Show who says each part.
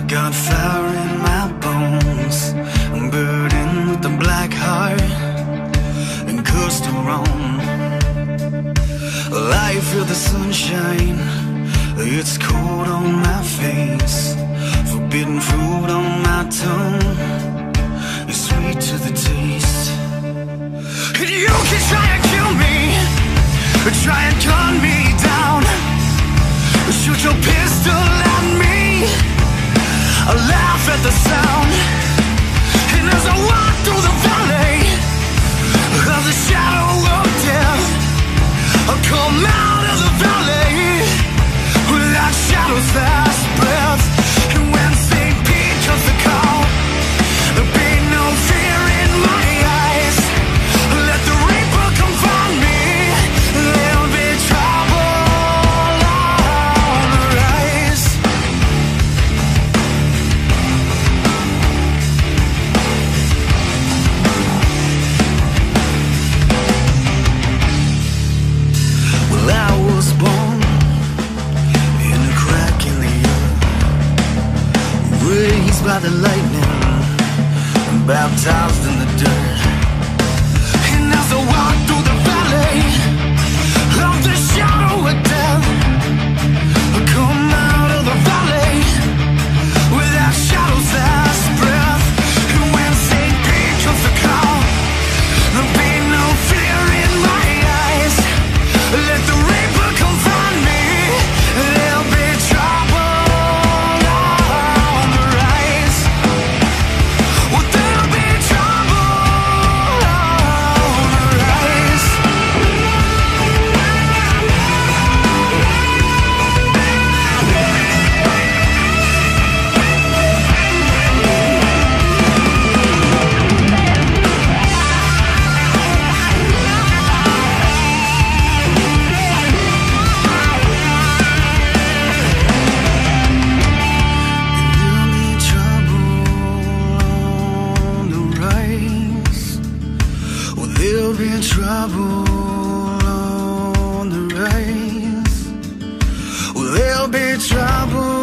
Speaker 1: got fire in my bones. I'm burdened with a black heart and cursed and wrong. Life with the sunshine, it's cold on my face. Forbidden fruit on my tongue, it's sweet to the taste. And you can try and kill me, try and gun me down. Shoot your pistol at me. I laugh at the sound. And as I by the lightning, baptized in the dirt. There'll be trouble on the rise. Well, there'll be trouble.